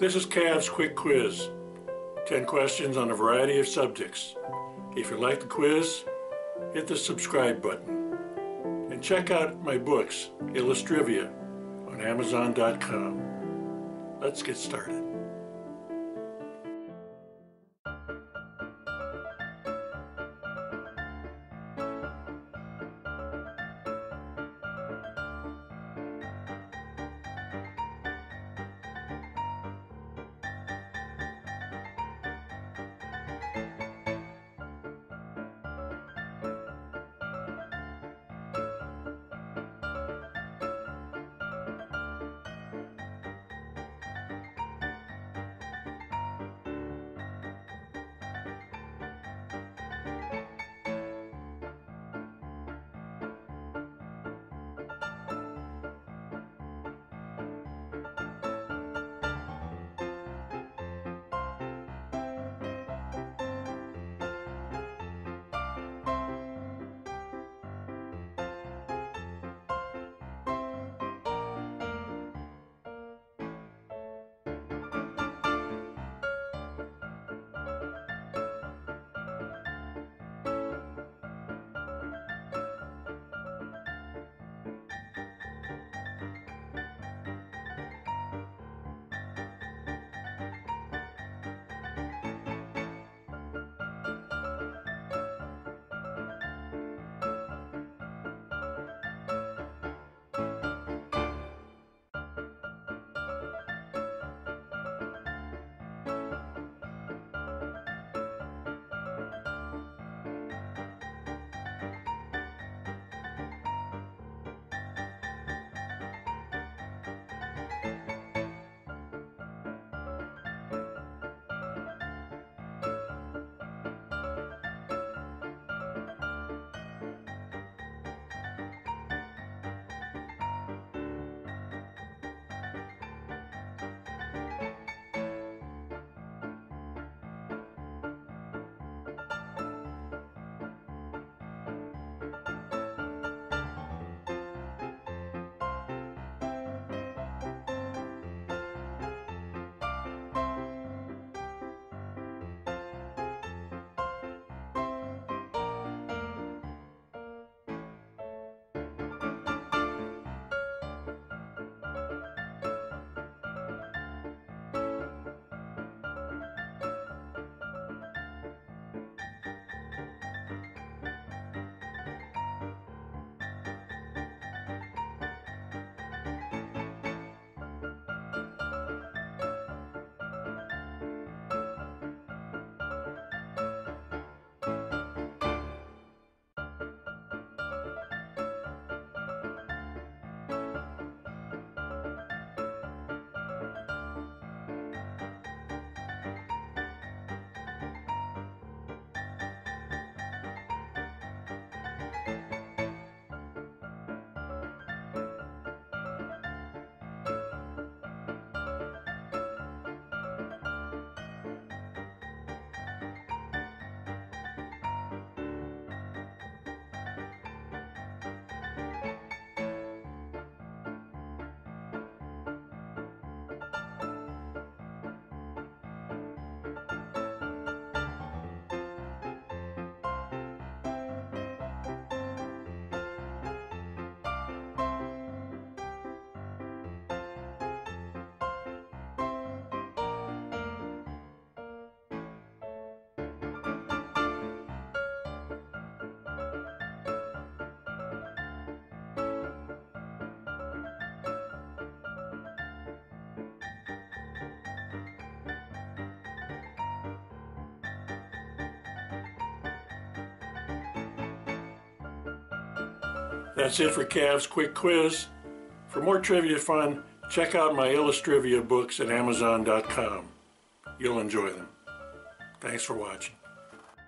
This is Cavs Quick Quiz. 10 questions on a variety of subjects. If you like the quiz, hit the subscribe button. And check out my books, Illustrivia, on Amazon.com. Let's get started. That's it for Cavs Quick Quiz. For more trivia fun, check out my Illustrivia books at Amazon.com. You'll enjoy them. Thanks for watching.